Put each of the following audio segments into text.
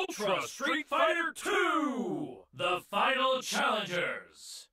Ultra Street Fighter 2! The final challengers!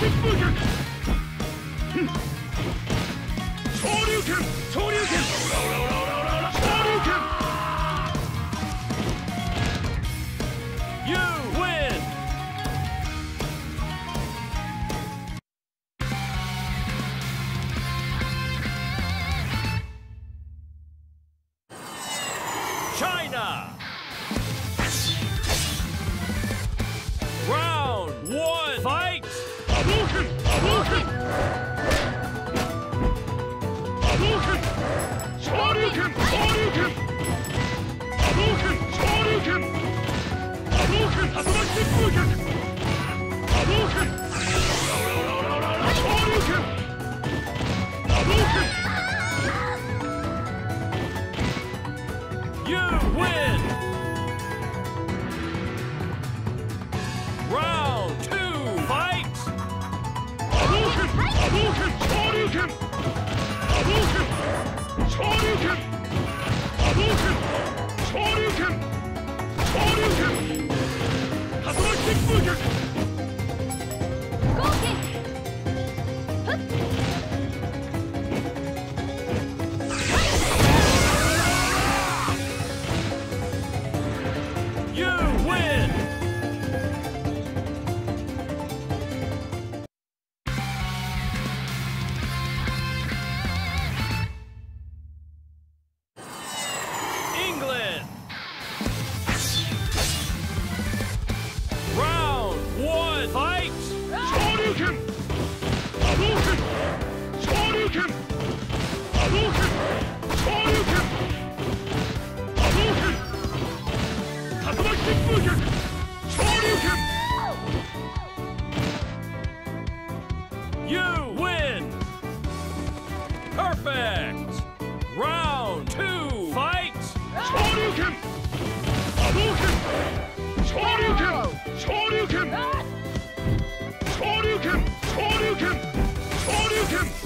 You Perfect! Round two, fight!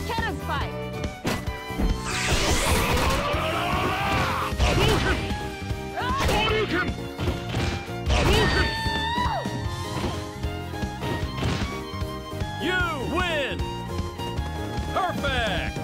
Cannon spike! You win! Perfect!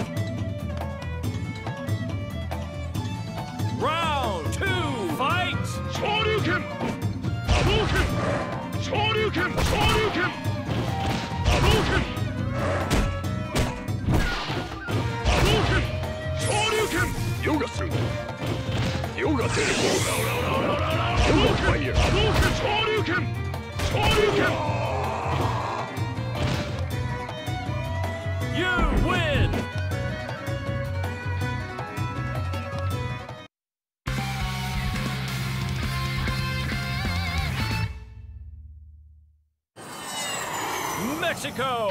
You win! Mexico.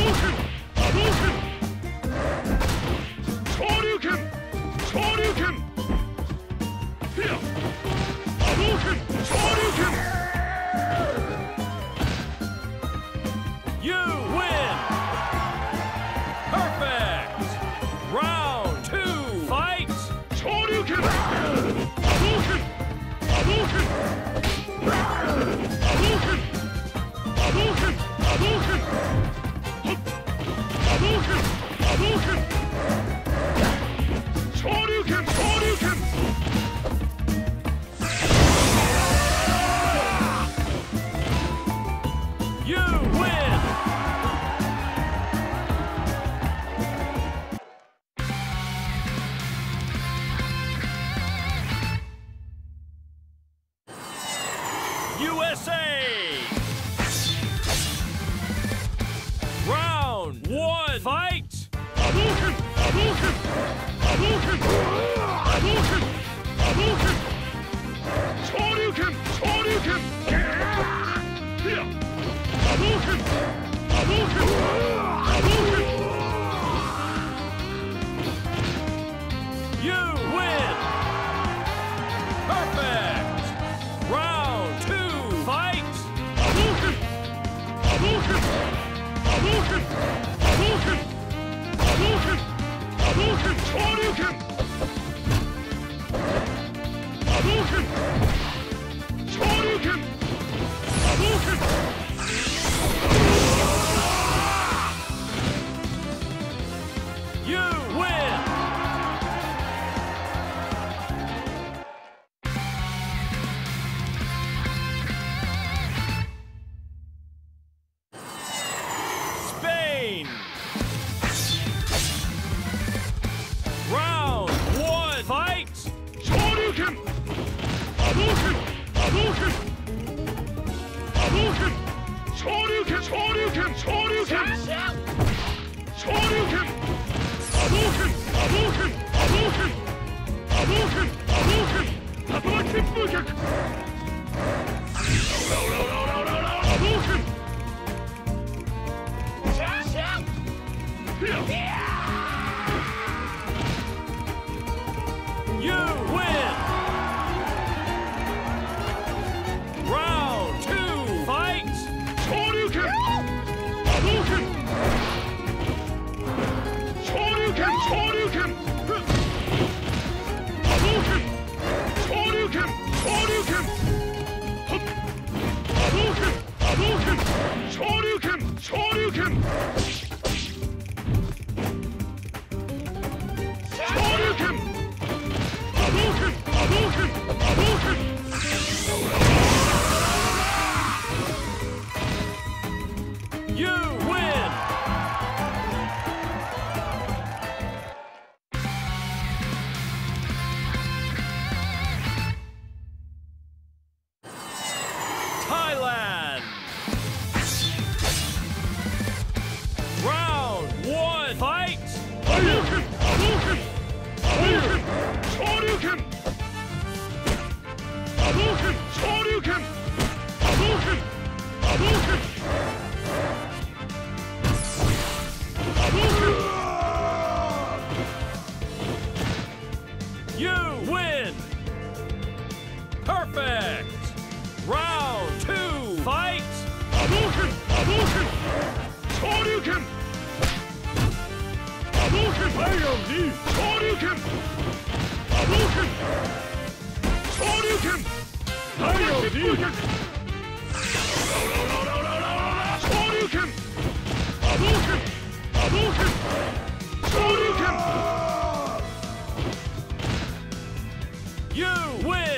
Walker You win!